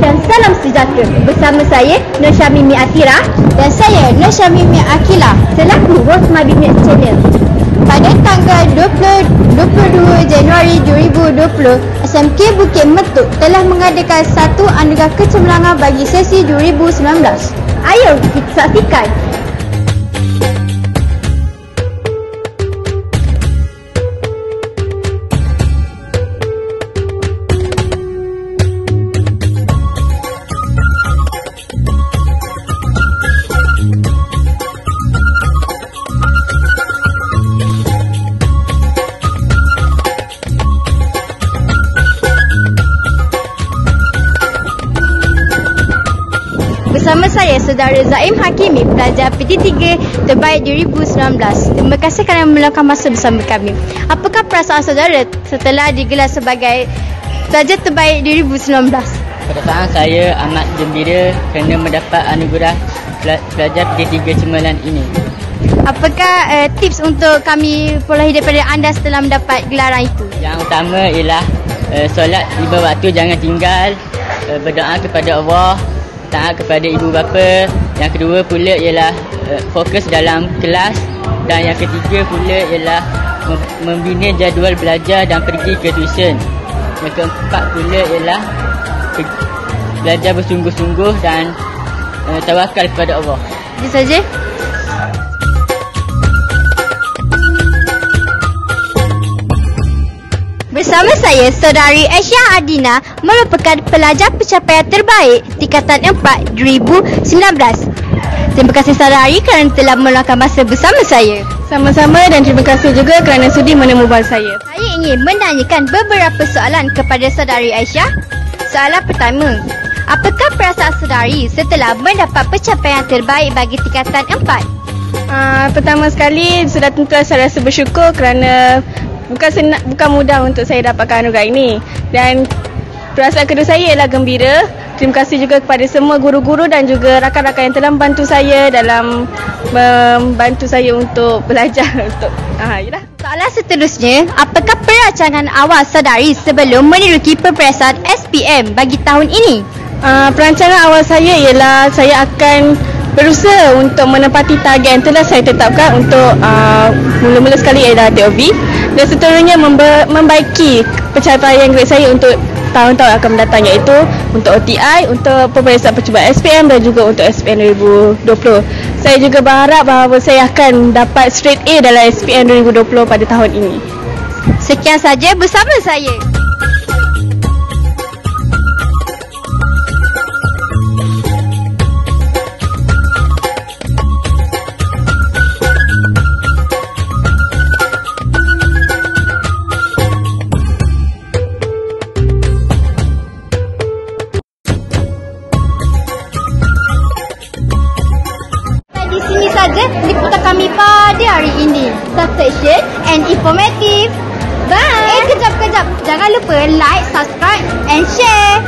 Malaka. Bersama saya, Nur Syamimi Atira dan saya Nur Syamimi Akila selaku host Mabimix Channel. Pada tanggal 20, 22 Januari 2020, SMK Bukit Metuk telah mengadakan satu anugerah kecemerlangan bagi sesi 2019. Ayo kita saksikan. Bersama saya, Saudara Zaim Hakimi, pelajar PT3 terbaik 2019. Terima kasih kerana meluangkan masa bersama kami. Apakah perasaan saudara setelah digelar sebagai pelajar terbaik 2019? Perasaan saya amat gembira kerana mendapat anugerah pelajar PT3 Cemerlang ini. Apakah uh, tips untuk kami perolehi daripada anda setelah mendapat gelaran itu? Yang utama ialah uh, solat lima waktu jangan tinggal, uh, berdoa kepada Allah, taat kepada ibu bapa. Yang kedua pula ialah uh, fokus dalam kelas dan yang ketiga pula ialah membina jadual belajar dan pergi ke tuition. Yang keempat pula ialah belajar bersungguh-sungguh dan uh, tawakal kepada Allah. Itu saja. Bersama saya, Saudari Aisyah Adina merupakan pelajar pencapaian terbaik tingkatan 4 2019. Terima kasih Saudari kerana telah meluangkan masa bersama saya. Sama-sama dan terima kasih juga kerana sudi menemukan saya. Saya ingin menanyakan beberapa soalan kepada Saudari Aisyah. Soalan pertama, apakah perasaan Saudari setelah mendapat pencapaian terbaik bagi tingkatan 4? Uh, pertama sekali sudah tentu saya rasa bersyukur kerana bukan senang, bukan mudah untuk saya dapatkan anugerah ini. Dan perasaan kedua saya ialah gembira. Terima kasih juga kepada semua guru-guru dan juga rakan-rakan yang telah membantu saya dalam membantu saya untuk belajar untuk ah yalah. Soalan seterusnya apakah perancangan awal sedari sebelum meniruki peperiksaan SPM bagi tahun ini? Uh, perancangan awal saya ialah saya akan berusaha untuk menepati target yang telah saya tetapkan untuk uh, mula-mula sekali ialah TOV dan seterusnya memba- membaiki pencapaian grade saya untuk tahun-tahun akan mendatang iaitu untuk OTI, untuk peperiksaan percubaan SPM dan juga untuk SPM 2020. Saya juga berharap bahawa saya akan dapat straight A dalam SPM 2020 pada tahun ini. Sekian saja bersama saya. Pada hari ini. Substation and informative. Bye. Eh, kejap, kejap. Jangan lupa like, subscribe and share.